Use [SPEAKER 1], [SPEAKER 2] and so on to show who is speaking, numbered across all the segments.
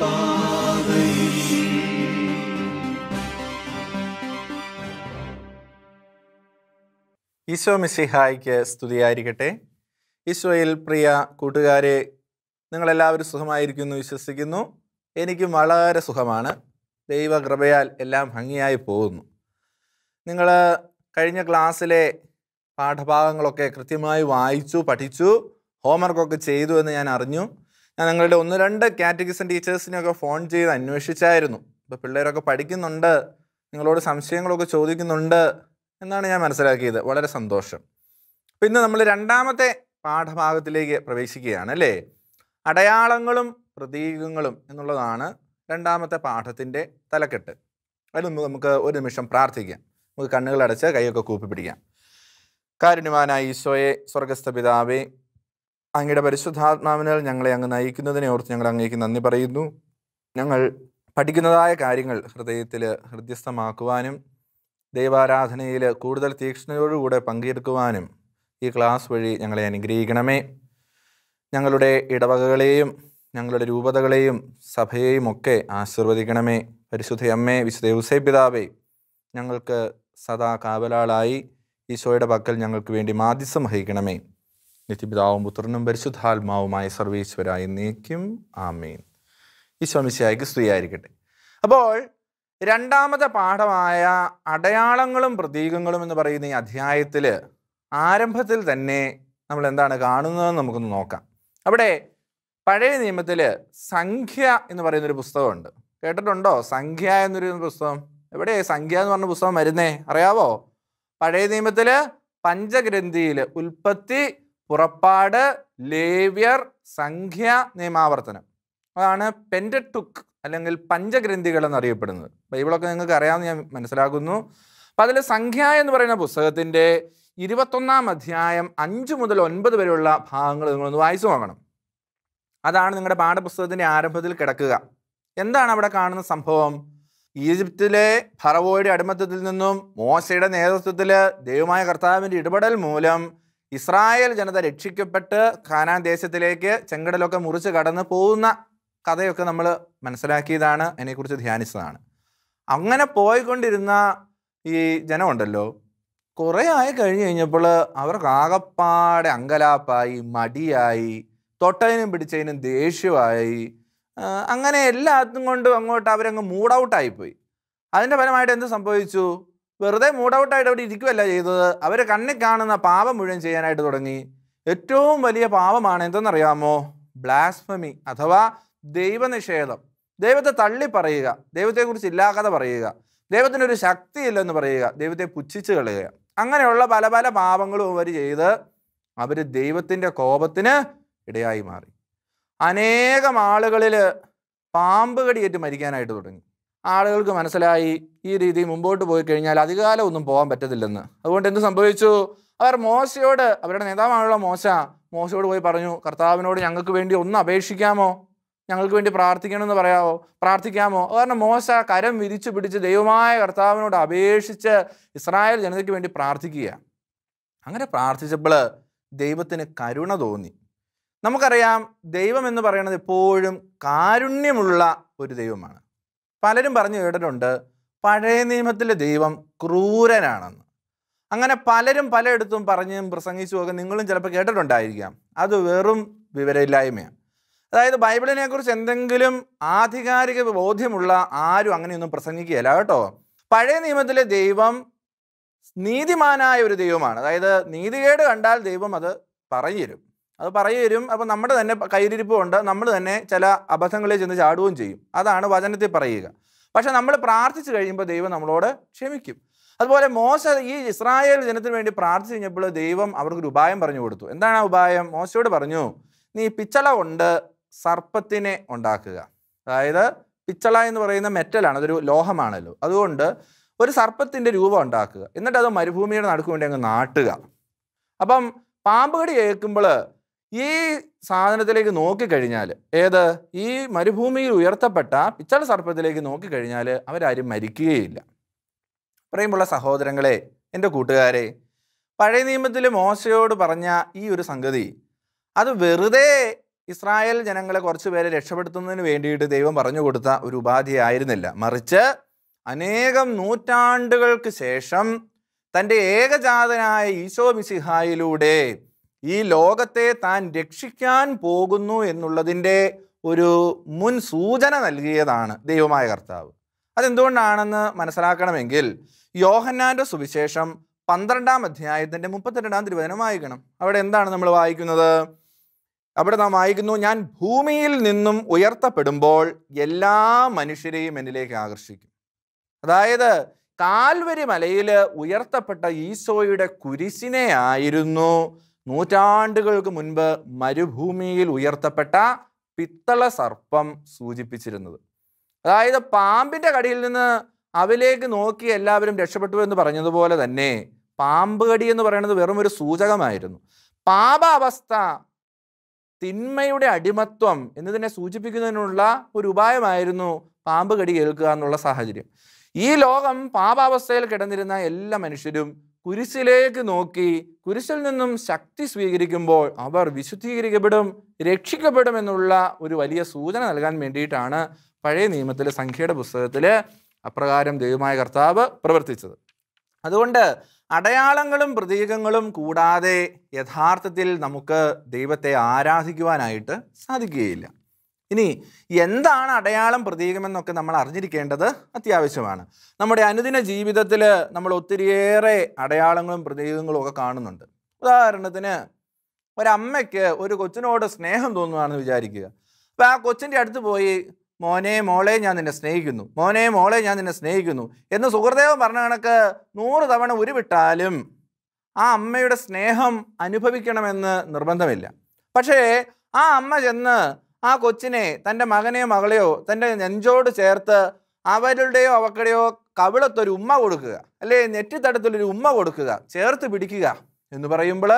[SPEAKER 1] പാതയിൽ.
[SPEAKER 2] ഈശോ മിശിഹായ്ക്ക് സ്തുതിയായിരിക്കട്ടെ. ഈശോയിൽ പ്രിയ കൂട്ടുകാരെ നിങ്ങളെല്ലാവരും സുഖമായിരിക്കുന്നു വിശ്വസിക്കുന്നു. എനിക്കും വളരെ സുഖമാണ്. ദൈവകൃപയാൽ എല്ലാം ഭംഗിയായി പോകുന്നു. നിങ്ങൾ കഴിഞ്ഞ ക്ലാസ്സിലെ പാഠഭാഗങ്ങളൊക്കെ കൃത്യമായി വായിച്ചു പഠിച്ചു ഹോംവർക്കൊക്കെ ചെയ്തു എന്ന് ഞാൻ അറിഞ്ഞു. ഞാൻ നിങ്ങളുടെ ഒന്ന് രണ്ട് കാറ്റഗിസൺ ടീച്ചേഴ്സിനെയൊക്കെ ഫോൺ ചെയ്ത് അന്വേഷിച്ചായിരുന്നു. ഇപ്പോൾ പിള്ളേരൊക്കെ പഠിക്കുന്നുണ്ട്. നിങ്ങളോട് സംശയങ്ങളൊക്കെ ചോദിക്കുന്നുണ്ട് എന്നാണ് ഞാൻ മനസ്സിലാക്കിയത്. വളരെ സന്തോഷം. അപ്പം ഇന്ന് നമ്മൾ രണ്ടാമത്തെ പാഠഭാഗത്തിലേക്ക് പ്രവേശിക്കുകയാണ് അല്ലേ? അടയാളങ്ങളും പ്രതീകങ്ങളും എന്നുള്ളതാണ് രണ്ടാമത്തെ പാഠത്തിന്റെ തലക്കെട്ട്. അതിന് നമുക്ക് ഒരു നിമിഷം പ്രാർത്ഥിക്കാം. നമുക്ക് കണ്ണുകളടച്ച് കൈയൊക്കെ കൂപ്പി പിടിക്കാം. കാരുണ്യവാനായ ഈശോയെ സ്വർഗസ്ഥ പിതാവേ അങ്ങയുടെ പരിശുദ്ധാത്മാവിനാൽ ഞങ്ങളെ അങ്ങ് നയിക്കുന്നതിനെ ഓർത്ത് ഞങ്ങൾ അങ്ങേക്ക് നന്ദി പറയുന്നു. ഞങ്ങൾ പഠിക്കുന്നതായ കാര്യങ്ങൾ ഹൃദയത്തിൽ ഹൃദ്യസ്ഥമാക്കുവാനും ദൈവാരാധനയിൽ കൂടുതൽ തീക്ഷ്ണതയോടുകൂടെ പങ്കെടുക്കുവാനും ഈ ക്ലാസ് വഴി ഞങ്ങളെ അനുഗ്രഹിക്കണമേ. ഞങ്ങളുടെ ഇടവകകളെയും ഞങ്ങളുടെ രൂപതകളെയും സഭയെയും ഒക്കെ ആശീർവദിക്കണമേ. പരിശുദ്ധയമ്മേ വിശുദ്ധ പിതാവേ ഞങ്ങൾക്ക് സദാ കാവലാളായി ഈശോയുടെ പക്കൽ ഞങ്ങൾക്ക് വേണ്ടി മാധ്യസം വഹിക്കണമേ. നിത്യപിതാവും പുത്രനും പരിശുദ്ധാത്മാവുമായ സർവീശ്വരായി നീക്കും. ആമീൻ. ഈശോ സ്ത്രീയായിരിക്കട്ടെ അപ്പോൾ രണ്ടാമത്തെ പാഠമായ അടയാളങ്ങളും പ്രതീകങ്ങളും എന്ന് പറയുന്ന ഈ അധ്യായത്തിൽ ആരംഭത്തിൽ തന്നെ നമ്മൾ എന്താണ് കാണുന്നതെന്ന് നമുക്കൊന്ന് നോക്കാം. അവിടെ പഴയ നിയമത്തിൽ സംഖ്യ എന്ന് പറയുന്നൊരു പുസ്തകമുണ്ട്. കേട്ടിട്ടുണ്ടോ? സംഖ്യ എന്നൊരു പുസ്തകം? എവിടെ സംഖ്യ എന്ന് പറഞ്ഞ പുസ്തകം വരുന്നേ? അറിയാവോ? പഴയ നിയമത്തിൽ പഞ്ചഗ്രന്ഥിയിൽ ഉൽപ്പത്തി പുറപ്പാട് ലേവ്യർ സംഖ്യ നിയമാവർത്തനം. അതാണ് പെന്റട്ടുക്ക് അല്ലെങ്കിൽ പഞ്ചഗ്രന്ഥികൾ എന്നറിയപ്പെടുന്നത്. ബൈബിളൊക്കെ നിങ്ങൾക്ക് അറിയാമെന്ന് ഞാൻ മനസ്സിലാക്കുന്നു. അപ്പം അതിൽ സംഖ്യ എന്ന് പറയുന്ന പുസ്തകത്തിന്റെ ഇരുപത്തൊന്നാം അധ്യായം അഞ്ച് മുതൽ ഒൻപത് വരെയുള്ള ഭാഗങ്ങൾ നിങ്ങളൊന്ന് വായിച്ചു നോക്കണം. അതാണ് നിങ്ങളുടെ പാഠപുസ്തകത്തിന്റെ ആരംഭത്തിൽ കിടക്കുക. എന്താണ് അവിടെ കാണുന്ന സംഭവം? ഈജിപ്തിലെ ഫറവോയുടെ അടിമത്തത്തിൽ നിന്നും മോശയുടെ നേതൃത്വത്തിൽ ദൈവമായ കർത്താവിന്റെ ഇടപെടൽ മൂലം ഇസ്രായേൽ ജനത രക്ഷിക്കപ്പെട്ട് ഖാനാൻ ദേശത്തിലേക്ക് ചെങ്കടലൊക്കെ മുറിച്ച് കടന്ന് പോകുന്ന കഥയൊക്കെ നമ്മൾ മനസ്സിലാക്കിയതാണ്. അതിനെക്കുറിച്ച് ധ്യാനിച്ചതാണ്. അങ്ങനെ പോയിക്കൊണ്ടിരുന്ന ഈ ജനമുണ്ടല്ലോ കുറേ ആയി കഴിഞ്ഞ് കഴിഞ്ഞപ്പോൾ അവർക്ക് ആകപ്പാടെ അങ്കലാപ്പായി മടിയായി തൊട്ടതിനും പിടിച്ചതിനും ദേഷ്യമായി അങ്ങനെ എല്ലാത്തും കൊണ്ടും അങ്ങോട്ട് അവരങ്ങ് മൂഡ് ഔട്ടായിപ്പോയി അതിന്റെ ഫലമായിട്ട് എന്ത് സംഭവിച്ചു? വെറുതെ മൂഡ് ഔട്ടായിട്ട് അവിടെ ഇരിക്കുകയല്ല ചെയ്തത്. അവർ കണ്ണിൽ കാണുന്ന പാപം മുഴുവൻ ചെയ്യാനായിട്ട് തുടങ്ങി. ഏറ്റവും വലിയ പാപമാണ് എന്തെന്നറിയാമോ? ബ്ലാസ്ഫമി അഥവാ ദൈവനിഷേധം. ദൈവത്തെ തള്ളി പറയുക ദൈവത്തെക്കുറിച്ച് ഇല്ലാതെ പറയുക ദൈവത്തിനൊരു ശക്തിയില്ലെന്ന് പറയുക ദൈവത്തെ പുച്ഛിച്ച് കളയുക. അങ്ങനെയുള്ള പല പല പാപങ്ങളും അവർ ചെയ്ത് അവർ ദൈവത്തിന്റെ കോപത്തിന് ഇടയായി മാറി. അനേകം ആളുകളിൽ പാമ്പ് കടിയേറ്റ് മരിക്കാനായിട്ട് തുടങ്ങി. ആളുകൾക്ക് മനസ്സിലായി ഈ രീതി മുമ്പോട്ട് പോയി കഴിഞ്ഞാൽ അധികാലം ഒന്നും പോകാൻ പറ്റത്തില്ലെന്ന്. അതുകൊണ്ട് എന്ത് സംഭവിച്ചു? അവർ മോശയോട് അവരുടെ നേതാവാണുള്ള മോശ മോശയോട് പോയി പറഞ്ഞു കർത്താവിനോട് ഞങ്ങൾക്ക് വേണ്ടി ഒന്ന് അപേക്ഷിക്കാമോ? ഞങ്ങൾക്ക് വേണ്ടി പ്രാർത്ഥിക്കണമെന്ന് പറയാമോ? പ്രാർത്ഥിക്കാമോ? കാരണം മോശ കരം വിരിച്ചു പിടിച്ച് ദൈവമായ കർത്താവിനോട് അപേക്ഷിച്ച് ഇസ്രായേൽ ജനതയ്ക്ക് വേണ്ടി പ്രാർത്ഥിക്കുക അങ്ങനെ പ്രാർത്ഥിച്ചപ്പോൾ ദൈവത്തിന് കരുണ തോന്നി. നമുക്കറിയാം ദൈവം എന്ന് പറയുന്നത് എപ്പോഴും കാരുണ്യമുള്ള ഒരു ദൈവമാണ്. പലരും പറഞ്ഞു കേട്ടിട്ടുണ്ട് പഴയ നിയമത്തിലെ ദൈവം ക്രൂരനാണെന്ന്. അങ്ങനെ പലരും പലയിടത്തും പറഞ്ഞും പ്രസംഗിച്ചും ഒക്കെ നിങ്ങളും ചിലപ്പോൾ കേട്ടിട്ടുണ്ടായിരിക്കാം. അത് വെറും വിവരമില്ലായ്മയാണ്. അതായത് ബൈബിളിനെ കുറിച്ച് എന്തെങ്കിലും ആധികാരിക ബോധ്യമുള്ള ആരും അങ്ങനെയൊന്നും പ്രസംഗിക്കുകയല്ല കേട്ടോ. പഴയ നിയമത്തിലെ ദൈവം നീതിമാനായ ഒരു ദൈവമാണ്. അതായത് നീതികേട് കണ്ടാൽ ദൈവം അത് പറഞ്ഞു തരും അത് പറഞ്ഞു തരും അപ്പം നമ്മുടെ തന്നെ കയ്യിലിരിപ്പ് കൊണ്ട് നമ്മൾ തന്നെ ചില അബദ്ധങ്ങളിൽ ചെന്ന് ചാടുകയും ചെയ്യും. അതാണ് വചനത്തിൽ പറയുക. പക്ഷെ നമ്മൾ പ്രാർത്ഥിച്ചു കഴിയുമ്പോൾ ദൈവം നമ്മളോട് ക്ഷമിക്കും. അതുപോലെ മോശ ഈ ഇസ്രായേൽ ജനത്തിന് വേണ്ടി പ്രാർത്ഥിച്ചു കഴിഞ്ഞപ്പോൾ ദൈവം അവർക്കൊരു ഉപായം പറഞ്ഞു കൊടുത്തു. എന്താണ് ആ ഉപായം? മോശയോട് പറഞ്ഞു നീ പിച്ചള കൊണ്ട് സർപ്പത്തിനെ ഉണ്ടാക്കുക. അതായത് പിച്ചള എന്ന് പറയുന്ന മെറ്റലാണ് അതൊരു ലോഹമാണല്ലോ. അതുകൊണ്ട് ഒരു സർപ്പത്തിന്റെ രൂപം ഉണ്ടാക്കുക. എന്നിട്ട് അത് മരുഭൂമിയുടെ നടുക്ക് വേണ്ടി അങ്ങ് നാട്ടുക. അപ്പം പാമ്പ് കടി കേൾക്കുമ്പോൾ ഈ സാധനത്തിലേക്ക് നോക്കിക്കഴിഞ്ഞാൽ ഏത്? ഈ മരുഭൂമിയിൽ ഉയർത്തപ്പെട്ട പിച്ചള സർപ്പത്തിലേക്ക് നോക്കിക്കഴിഞ്ഞാൽ അവരാരും മരിക്കുകയില്ല. പറയുമ്പോൾ സഹോദരങ്ങളെ എന്റെ കൂട്ടുകാരെ പഴയ നിയമത്തിൽ മോശയോട് പറഞ്ഞ ഈ ഒരു സംഗതി അത് വെറുതെ ഇസ്രായേൽ ജനങ്ങളെ കുറച്ച് പേരെ രക്ഷപ്പെടുത്തുന്നതിന് വേണ്ടിയിട്ട് ദൈവം പറഞ്ഞു കൊടുത്ത ഒരു ഉപാധിയായിരുന്നില്ല മറിച്ച് അനേകം നൂറ്റാണ്ടുകൾക്ക് ശേഷം തന്റെ ഏകജാതനായ ഈശോ മിസിഹായിലൂടെ ഈ ലോകത്തെ താൻ രക്ഷിക്കാൻ പോകുന്നു എന്നുള്ളതിന്റെ ഒരു മുൻ സൂചന നൽകിയതാണ് ദൈവമായ കർത്താവ്. അതെന്തുകൊണ്ടാണെന്ന് മനസ്സിലാക്കണമെങ്കിൽ യോഹന്നാന്റെ സുവിശേഷം പന്ത്രണ്ടാം അധ്യായത്തിന്റെ മുപ്പത്തിരണ്ടാം തിരുവചനം വായിക്കണം. അവിടെ എന്താണ് നമ്മൾ വായിക്കുന്നത്? അവിടെ നാം വായിക്കുന്നു ഞാൻ ഭൂമിയിൽ നിന്നും ഉയർത്തപ്പെടുമ്പോൾ എല്ലാ മനുഷ്യരെയും എന്നിലേക്ക് ആകർഷിക്കും. അതായത് കാൽവരി മലയിൽ ഉയർത്തപ്പെട്ട ഈശോയുടെ കുരിശിനെ ആയിരുന്നു നൂറ്റാണ്ടുകൾക്ക് മുൻപ് മരുഭൂമിയിൽ ഉയർത്തപ്പെട്ട പിത്തള സർപ്പം സൂചിപ്പിച്ചിരുന്നത്. അതായത് പാമ്പിന്റെ കടിയിൽ നിന്ന് അവലേക്ക് നോക്കി എല്ലാവരും രക്ഷപ്പെട്ടു എന്ന് പറഞ്ഞതുപോലെ തന്നെ പാമ്പ് കടി എന്ന് പറയുന്നത് വെറും ഒരു സൂചകമായിരുന്നു. പാപാവസ്ഥ തിന്മയുടെ അടിമത്വം എന്നതിനെ സൂചിപ്പിക്കുന്നതിനുള്ള ഒരു ഉപായമായിരുന്നു പാമ്പ് കടി കേൾക്കുക എന്നുള്ള സാഹചര്യം. ഈ ലോകം പാപാവസ്ഥയിൽ കിടന്നിരുന്ന എല്ലാ മനുഷ്യരും കുരിശിലേക്ക് നോക്കി കുരിശിൽ നിന്നും ശക്തി സ്വീകരിക്കുമ്പോൾ അവർ വിശുദ്ധീകരിക്കപ്പെടും രക്ഷിക്കപ്പെടും എന്നുള്ള ഒരു വലിയ സൂചന നൽകാൻ വേണ്ടിയിട്ടാണ് പഴയ നിയമത്തിൽ സംഖ്യയുടെ പുസ്തകത്തിൽ അപ്രകാരം ദൈവമായ കർത്താവ് പ്രവർത്തിച്ചത്. അതുകൊണ്ട് അടയാളങ്ങളും പ്രതീകങ്ങളും കൂടാതെ യഥാർത്ഥത്തിൽ നമുക്ക് ദൈവത്തെ ആരാധിക്കുവാനായിട്ട് സാധിക്കുകയില്ല. ഇനി എന്താണ് അടയാളം പ്രതീകമെന്നൊക്കെ നമ്മൾ അറിഞ്ഞിരിക്കേണ്ടത് അത്യാവശ്യമാണ്. നമ്മുടെ അനുദിന ജീവിതത്തിൽ നമ്മൾ ഒത്തിരിയേറെ അടയാളങ്ങളും പ്രതീകങ്ങളും ഒക്കെ കാണുന്നുണ്ട്. ഉദാഹരണത്തിന് ഒരമ്മയ്ക്ക് ഒരു കൊച്ചിനോട് സ്നേഹം തോന്നുകയാണെന്ന് വിചാരിക്കുക. അപ്പോൾ ആ കൊച്ചിന്റെ അടുത്ത് പോയി മോനെ മോളെ ഞാൻ നിന്നെ സ്നേഹിക്കുന്നു. മോനെ മോളെ ഞാൻ നിന്നെ സ്നേഹിക്കുന്നു. എന്ന് സുഹൃദേവൻ പറഞ്ഞ കണക്ക് നൂറ് തവണ ഉരുവിട്ടാലും ആ അമ്മയുടെ സ്നേഹം അനുഭവിക്കണമെന്ന് നിർബന്ധമില്ല. പക്ഷേ ആ അമ്മ ചെന്ന് ആ കൊച്ചിനെ തന്റെ മകനെയോ മകളെയോ തന്റെ നെഞ്ചോട് ചേർത്ത് അവരുടെയോ അവക്കടെയോ കവിളത്തൊരു ഉമ്മ കൊടുക്കുക അല്ലെ നെറ്റിത്തടത്തിലൊരു ഉമ്മ കൊടുക്കുക ചേർത്ത് പിടിക്കുക എന്ന് പറയുമ്പോൾ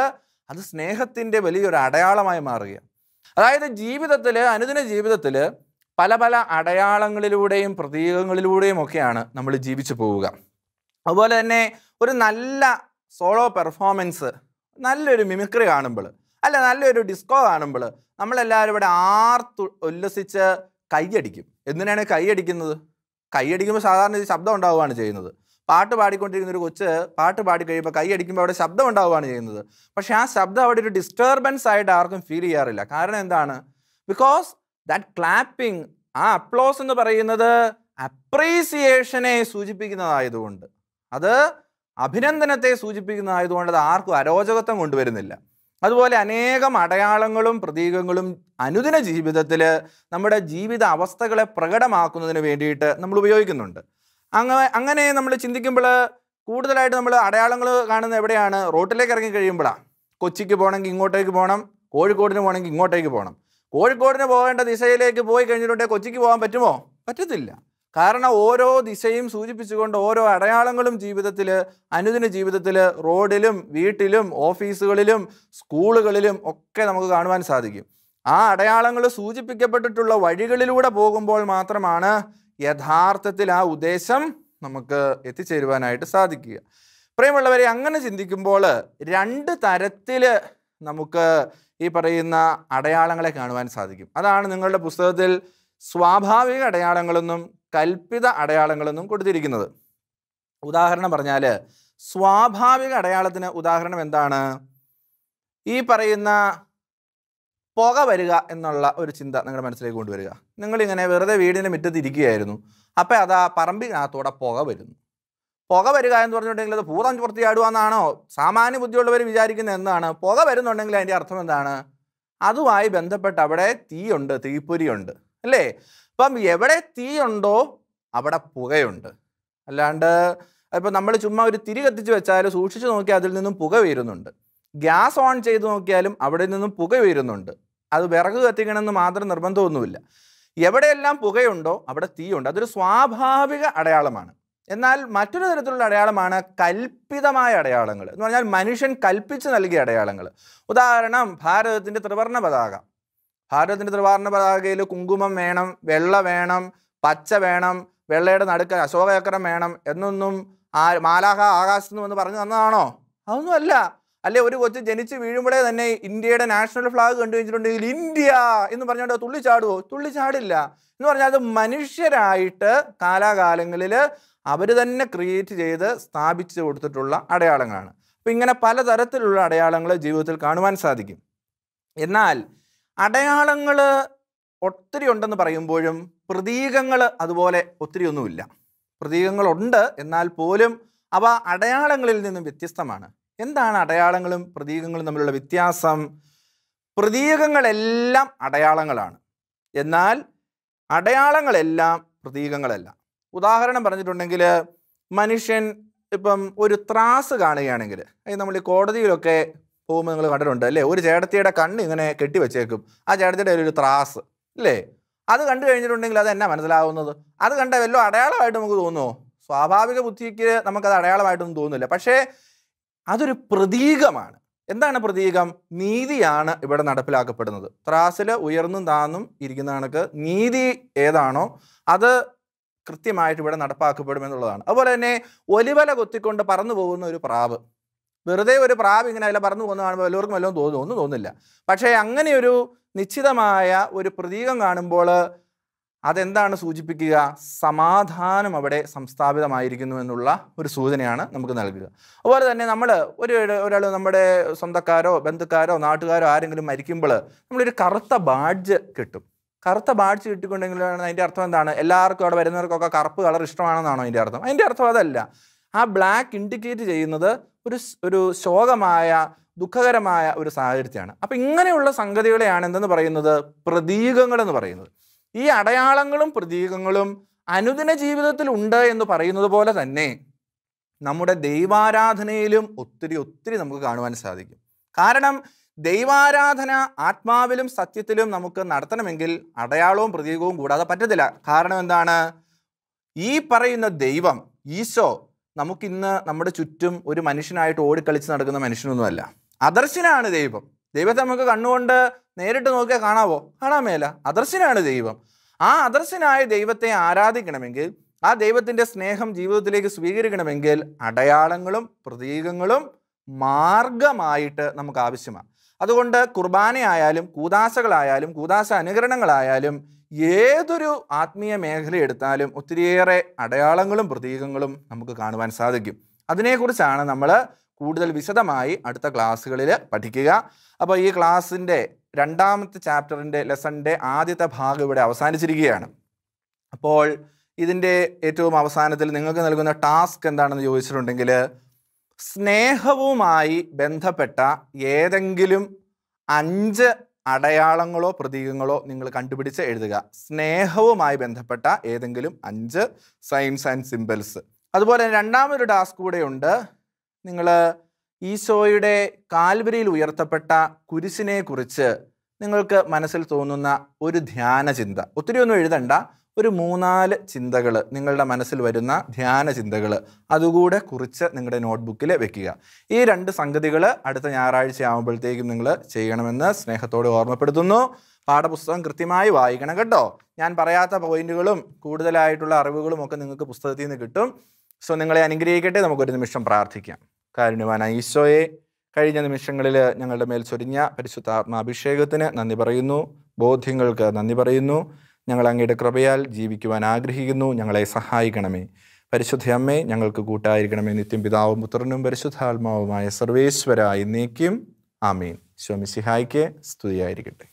[SPEAKER 2] അത് സ്നേഹത്തിന്റെ വലിയൊരു അടയാളമായി മാറുക അതായത് ജീവിതത്തിൽ അനുദിന ജീവിതത്തിൽ പല പല അടയാളങ്ങളിലൂടെയും പ്രതീകങ്ങളിലൂടെയും ഒക്കെയാണ് നമ്മൾ ജീവിച്ചു പോവുക. അതുപോലെ തന്നെ ഒരു നല്ല സോളോ പെർഫോമൻസ് നല്ലൊരു മിമിക്രി കാണുമ്പോൾ അല്ല നല്ലൊരു ഡിസ്കോ കാണുമ്പോൾ നമ്മളെല്ലാവരും ഇവിടെ ആർത്തു ഉല്ലസിച്ച് കൈയടിക്കും. എന്തിനാണ് കൈയടിക്കുന്നത്? കൈയടിക്കുമ്പോൾ സാധാരണ ഇത് ശബ്ദം ഉണ്ടാവുകയാണ് ചെയ്യുന്നത്. പാട്ട് പാടിക്കൊണ്ടിരിക്കുന്ന ഒരു കൊച്ച് പാട്ട് പാടി കഴിയുമ്പോൾ കൈയടിക്കുമ്പോൾ അവിടെ ശബ്ദം ഉണ്ടാവുകയാണ് ചെയ്യുന്നത്. പക്ഷേ ആ ശബ്ദം അവിടെ ഒരു ഡിസ്റ്റർബൻസ് ആയിട്ട് ആർക്കും ഫീൽ ചെയ്യാറില്ല. കാരണം എന്താണ്? ബിക്കോസ് ദാറ്റ് ക്ലാപ്പിംഗ് ആ അപ്ലോസ് എന്ന് പറയുന്നത് അപ്രീസിയേഷനെ സൂചിപ്പിക്കുന്നതായതുകൊണ്ട്. അത് അഭിനന്ദനത്തെ സൂചിപ്പിക്കുന്നതായതുകൊണ്ട് അത് ആർക്കും അരോചകത്വം കൊണ്ടുവരുന്നില്ല. അതുപോലെ അനേകം അടയാളങ്ങളും പ്രതീകങ്ങളും അനുദിന ജീവിതത്തിൽ നമ്മുടെ ജീവിത അവസ്ഥകളെ പ്രകടമാക്കുന്നതിന് വേണ്ടിയിട്ട് നമ്മൾ ഉപയോഗിക്കുന്നുണ്ട്. അങ്ങനെ അങ്ങനെ നമ്മൾ ചിന്തിക്കുമ്പോൾ കൂടുതലായിട്ട് നമ്മൾ അടയാളങ്ങൾ കാണുന്നത് എവിടെയാണ്? റോട്ടിലേക്ക് ഇറങ്ങി കഴിയുമ്പോഴാണ് കൊച്ചിക്ക് പോകണമെങ്കിൽ ഇങ്ങോട്ടേക്ക് പോകണം. കോഴിക്കോടിന് പോകണമെങ്കിൽ ഇങ്ങോട്ടേക്ക് പോകണം. കോഴിക്കോടിന് പോകേണ്ട ദിശയിലേക്ക് പോയി കഴിഞ്ഞിട്ടുണ്ടെങ്കിൽ കൊച്ചിക്ക് പോകാൻ പറ്റുമോ? പറ്റത്തില്ല. കാരണം ഓരോ ദിശയും സൂചിപ്പിച്ചുകൊണ്ട് ഓരോ അടയാളങ്ങളും ജീവിതത്തിൽ അനുദിന ജീവിതത്തിൽ റോഡിലും വീട്ടിലും ഓഫീസുകളിലും സ്കൂളുകളിലും ഒക്കെ നമുക്ക് കാണുവാൻ സാധിക്കും. ആ അടയാളങ്ങൾ സൂചിപ്പിക്കപ്പെട്ടിട്ടുള്ള വഴികളിലൂടെ പോകുമ്പോൾ മാത്രമാണ് യഥാർത്ഥത്തിൽ ആ ഉദ്ദേശം നമുക്ക് എത്തിച്ചേരുവാനായിട്ട് സാധിക്കുക. പ്രിയമുള്ളവരെ അങ്ങനെ ചിന്തിക്കുമ്പോൾ രണ്ട് തരത്തിൽ നമുക്ക് ഈ പറയുന്ന അടയാളങ്ങളെ കാണുവാൻ സാധിക്കും. അതാണ് നിങ്ങളുടെ പുസ്തകത്തിൽ സ്വാഭാവിക അടയാളങ്ങളെന്നും കൽപ്പിത അടയാളങ്ങളെന്നും കൊടുത്തിരിക്കുന്നത്. ഉദാഹരണം പറഞ്ഞാൽ സ്വാഭാവിക അടയാളത്തിന് ഉദാഹരണം എന്താണ്? ഈ പറയുന്ന പുക വരിക എന്നുള്ള ഒരു ചിന്ത നിങ്ങളുടെ മനസ്സിലേക്ക് കൊണ്ടുവരിക. നിങ്ങളിങ്ങനെ വെറുതെ വീടിന്റെ മുറ്റത്ത് ഇരിക്കുകയായിരുന്നു. അപ്പം അതാ പറമ്പിനകത്തൂടെ പുക വരുന്നു. പുക വരിക എന്ന് പറഞ്ഞിട്ടുണ്ടെങ്കിൽ അത് ഭൂതം പുറത്തിയാടുക എന്നാണോ സാമാന്യ ബുദ്ധിയുള്ളവർ വിചാരിക്കുന്നത് എന്താണ്? പുക വരുന്നുണ്ടെങ്കിൽ അതിന്റെ അർത്ഥം എന്താണ്? അതുമായി ബന്ധപ്പെട്ട് അവിടെ തീയുണ്ട് തീപ്പൊരിയുണ്ട്. അല്ലേ? അപ്പം എവിടെ തീയുണ്ടോ അവിടെ പുകയുണ്ട്. അല്ലാണ്ട് ഇപ്പം നമ്മൾ ചുമ്മാ ഒരു തിരി കത്തിച്ച് വെച്ചാൽ സൂക്ഷിച്ച് നോക്കിയാൽ അതിൽ നിന്നും പുക വരുന്നുണ്ട്. ഗ്യാസ് ഓൺ ചെയ്ത് നോക്കിയാലും അവിടെ നിന്നും പുക വരുന്നുണ്ട്. അത് വിറക് കത്തിക്കണമെന്ന് മാത്രം നിർബന്ധമൊന്നുമില്ല. എവിടെയെല്ലാം പുകയുണ്ടോ അവിടെ തീയുണ്ട്. അതൊരു സ്വാഭാവിക അടയാളമാണ്. എന്നാൽ മറ്റൊരു തരത്തിലുള്ള അടയാളമാണ് കൽപ്പിതമായ അടയാളങ്ങൾ. എന്ന് പറഞ്ഞാൽ മനുഷ്യൻ കൽപ്പിച്ച് നൽകിയ അടയാളങ്ങൾ. ഉദാഹരണം ഭാരതത്തിന്റെ ത്രിവർണ പതാക. ഭാരതത്തിന്റെ ത്രിവാർണ പതാകയിൽ കുങ്കുമം വേണം വെള്ള വേണം പച്ച വേണം വെള്ളയുടെ നടുക്ക് അശോകചക്രം വേണം എന്നൊന്നും ആ മാലാഹ ആകാശത്ത് നിന്ന് വന്ന് പറഞ്ഞു തന്നതാണോ? അതൊന്നുമല്ല. അല്ലെ ഒരു കൊച്ചു ജനിച്ച് വീഴുമ്പോഴേ തന്നെ ഇന്ത്യയുടെ നാഷണൽ ഫ്ലാഗ് കണ്ടു കഴിഞ്ഞിട്ടുണ്ടെങ്കിൽ ഇന്ത്യ എന്ന് പറഞ്ഞുകൊണ്ട് തുള്ളിച്ചാടുവോ? തുള്ളിച്ചാടില്ല. എന്ന് പറഞ്ഞാൽ അത് മനുഷ്യരായിട്ട് കാലാകാലങ്ങളിൽ അവർ തന്നെ ക്രിയേറ്റ് ചെയ്ത് സ്ഥാപിച്ചു കൊടുത്തിട്ടുള്ള അടയാളങ്ങളാണ്. അപ്പം ഇങ്ങനെ പലതരത്തിലുള്ള അടയാളങ്ങൾ ജീവിതത്തിൽ കാണുവാൻ സാധിക്കും. എന്നാൽ അടയാളങ്ങൾ ഒത്തിരി ഉണ്ടെന്ന് പറയുമ്പോഴും പ്രതീകങ്ങൾ അതുപോലെ ഒത്തിരി ഒന്നുമില്ല പ്രതീകങ്ങളുണ്ട് എന്നാൽ പോലും അവ അടയാളങ്ങളിൽ നിന്നും വ്യത്യസ്തമാണ്. എന്താണ് അടയാളങ്ങളും പ്രതീകങ്ങളും തമ്മിലുള്ള വ്യത്യാസം? പ്രതീകങ്ങളെല്ലാം അടയാളങ്ങളാണ്. എന്നാൽ അടയാളങ്ങളെല്ലാം പ്രതീകങ്ങളല്ല. ഉദാഹരണം പറഞ്ഞിട്ടുണ്ടെങ്കിൽ മനുഷ്യൻ ഇപ്പം ഒരു ത്രാസ് കാണുകയാണെങ്കിൽ നമ്മൾ ഈ കോടതിയിലൊക്കെ പോകുമ്പോൾ നിങ്ങൾ കണ്ടിട്ടുണ്ട് അല്ലേ? ഒരു ചേട്ടത്തിയുടെ കണ്ണ് ഇങ്ങനെ കെട്ടിവെച്ചേക്കും. ആ ചേട്ടത്തിയുടെ ഒരു ത്രാസ് അല്ലേ? അത് കണ്ടു കഴിഞ്ഞിട്ടുണ്ടെങ്കിൽ അത് എന്നാ മനസ്സിലാവുന്നത്? അത് കണ്ട വല്ലോ അടയാളമായിട്ട് നമുക്ക് തോന്നുമോ സ്വാഭാവിക ബുദ്ധിക്ക് നമുക്കത് അടയാളമായിട്ടൊന്നും തോന്നുന്നില്ല. പക്ഷേ അതൊരു പ്രതീകമാണ്. എന്താണ് പ്രതീകം? നീതിയാണ് ഇവിടെ നടപ്പിലാക്കപ്പെടുന്നത്. ത്രാസിൽ ഉയർന്നും താന്നും ഇരിക്കുന്ന കണക്ക് നീതി ഏതാണോ അത് കൃത്യമായിട്ട് ഇവിടെ നടപ്പാക്കപ്പെടും എന്നുള്ളതാണ് അതുപോലെ തന്നെ ഒലിവല കൊത്തിക്കൊണ്ട് പറന്നു പോകുന്ന ഒരു പ്രാവ്. വെറുതെ ഒരു പ്രാവ് ഇങ്ങനെ അതിൽ പറന്നു പോകുന്ന കാണുമ്പോൾ എല്ലാവർക്കും വല്ലതും തോന്നും ഒന്നും തോന്നില്ല പക്ഷേ അങ്ങനെ ഒരു നിശ്ചിതമായ ഒരു പ്രതീകം കാണുമ്പോൾ അതെന്താണ് സൂചിപ്പിക്കുക? സമാധാനം അവിടെ സംസ്ഥാപിതമായിരിക്കുന്നു എന്നുള്ള ഒരു സൂചനയാണ് നമുക്ക് നൽകുക. അതുപോലെ തന്നെ നമ്മൾ ഒരു ഒരാൾ നമ്മുടെ സ്വന്തക്കാരോ ബന്ധുക്കാരോ നാട്ടുകാരോ ആരെങ്കിലും മരിക്കുമ്പോൾ നമ്മളൊരു കറുത്ത ബാഡ്ജ് കിട്ടും. കറുത്ത ബാഡ്ജ് കിട്ടിക്കൊണ്ടെങ്കിലാണ് അതിന്റെ അർത്ഥം എന്താണ്? എല്ലാവർക്കും അവിടെ വരുന്നവർക്കൊക്കെ കറുപ്പ് കളർ ഇഷ്ടമാണെന്നാണോ അതിന്റെ അർത്ഥം? അതിന്റെ അർത്ഥം അതല്ല. ആ ബ്ലാക്ക് ഇൻഡിക്കേറ്റ് ചെയ്യുന്നത് ഒരു ഒരു ശോകമായ ദുഃഖകരമായ ഒരു സാഹചര്യത്തെയാണ്. അപ്പം ഇങ്ങനെയുള്ള സംഗതികളെയാണ് എന്തെന്ന് പറയുന്നത്? പ്രതീകങ്ങൾ എന്ന് പറയുന്നത്. ഈ അടയാളങ്ങളും പ്രതീകങ്ങളും അനുദിന ജീവിതത്തിൽ ഉണ്ട് എന്ന് പറയുന്നത് പോലെ തന്നെ നമ്മുടെ ദൈവാരാധനയിലും ഒത്തിരി ഒത്തിരി നമുക്ക് കാണുവാൻ സാധിക്കും. കാരണം ദൈവാരാധന ആത്മാവിലും സത്യത്തിലും നമുക്ക് നടത്തണമെങ്കിൽ അടയാളവും പ്രതീകവും കൂടാതെ പറ്റത്തില്ല. കാരണം എന്താണ്? ഈ പറയുന്ന ദൈവം ഈശോ നമുക്കിന്ന് നമ്മുടെ ചുറ്റും ഒരു മനുഷ്യനായിട്ട് ഓടിക്കളിച്ച് നടക്കുന്ന മനുഷ്യനൊന്നുമല്ല. അദർശനാണ് ദൈവം. ദൈവത്തെ നമുക്ക് കണ്ണുകൊണ്ട് നേരിട്ട് നോക്കിയാൽ കാണാവോ? കാണാൻ മേല. അദർശനാണ് ദൈവം. ആ അദർശനായ ദൈവത്തെ ആരാധിക്കണമെങ്കിൽ ആ ദൈവത്തിന്റെ സ്നേഹം ജീവിതത്തിലേക്ക് സ്വീകരിക്കണമെങ്കിൽ അടയാളങ്ങളും പ്രതീകങ്ങളും മാർഗമായിട്ട് നമുക്ക് ആവശ്യമാണ്. അതുകൊണ്ട് കുർബാനയായാലും കൂതാശകളായാലും കൂതാശ അനുകരണങ്ങളായാലും ഏതൊരു ആത്മീയ മേഖല എടുത്താലും ഒത്തിരിയേറെ അടയാളങ്ങളും പ്രതീകങ്ങളും നമുക്ക് കാണുവാൻ സാധിക്കും. അതിനെക്കുറിച്ചാണ് നമ്മൾ കൂടുതൽ വിശദമായി അടുത്ത ക്ലാസ്സുകളിൽ പഠിക്കുക. അപ്പോൾ ഈ ക്ലാസ്സിന്റെ രണ്ടാമത്തെ ചാപ്റ്ററിന്റെ ലെസണിന്റെ ആദ്യത്തെ ഭാഗം ഇവിടെ അവസാനിച്ചിരിക്കുകയാണ്. അപ്പോൾ ഇതിന്റെ ഏറ്റവും അവസാനത്തിൽ നിങ്ങൾക്ക് നൽകുന്ന ടാസ്ക് എന്താണെന്ന് ചോദിച്ചിട്ടുണ്ടെങ്കിൽ സ്നേഹവുമായി ബന്ധപ്പെട്ട ഏതെങ്കിലും അഞ്ച് അടയാളങ്ങളോ പ്രതീകങ്ങളോ നിങ്ങൾ കണ്ടുപിടിച്ച് എഴുതുക. സ്നേഹവുമായി ബന്ധപ്പെട്ട ഏതെങ്കിലും അഞ്ച് സൈൻസ് ആൻഡ് സിമ്പിൾസ് അതുപോലെ രണ്ടാമതൊരു ടാസ്ക് കൂടെയുണ്ട് നിങ്ങൾ ഈശോയുടെ കാൽവരിയിൽ ഉയർത്തപ്പെട്ട കുരിശിനെക്കുറിച്ച് നിങ്ങൾക്ക് മനസ്സിൽ തോന്നുന്ന ഒരു ധ്യാന ചിന്ത ഒത്തിരി ഒന്നും എഴുതണ്ട. ഒരു മൂന്നാൽ ചിന്തകൾ നിങ്ങളുടെ മനസ്സിൽ വരുന്ന ധ്യാന ചിന്തകൾ അതുകൂടെ കുറിച്ച് നിങ്ങളുടെ നോട്ട്ബുക്കിൽ വെക്കുക. ഈ രണ്ട് സംഗതികൾ അടുത്ത ഞായറാഴ്ച ആകുമ്പോഴത്തേക്കും നിങ്ങൾ ചെയ്യണമെന്ന് സ്നേഹത്തോടെ ഓർമ്മപ്പെടുത്തുന്നു. പാഠപുസ്തകം കൃത്യമായി വായിക്കണം കേട്ടോ. ഞാൻ പറയാത്ത പോയിന്റുകളും കൂടുതലായിട്ടുള്ള അറിവുകളും ഒക്കെ നിങ്ങൾക്ക് പുസ്തകത്തിൽ നിന്ന് കിട്ടും. സോ നിങ്ങളെ അനുഗ്രഹിക്കട്ടെ. നമുക്കൊരു നിമിഷം പ്രാർത്ഥിക്കാം. കാരുണ്യവാന ഈശോയെ കഴിഞ്ഞ നിമിഷങ്ങളിൽ ഞങ്ങളുടെ മേൽ ചൊരിഞ്ഞ പരിശുദ്ധാത്മാഭിഷേകത്തിന് നന്ദി പറയുന്നു. ബോധ്യങ്ങൾക്ക് നന്ദി പറയുന്നു. ഞങ്ങൾ അങ്ങയുടെ കൃപയാൽ ജീവിക്കുവാൻ ആഗ്രഹിക്കുന്നു. ഞങ്ങളെ സഹായിക്കണമേ. പരിശുദ്ധ അമ്മേ ഞങ്ങൾക്ക് കൂട്ടായിരിക്കണമേ. നിത്യം പിതാവും പുത്രനും പരിശുദ്ധാത്മാവുമായ സർവേശ്വരായി നീക്കിയും. ആമീൻ. സിഹായിക്ക് സ്തുതിയായിരിക്കട്ടെ.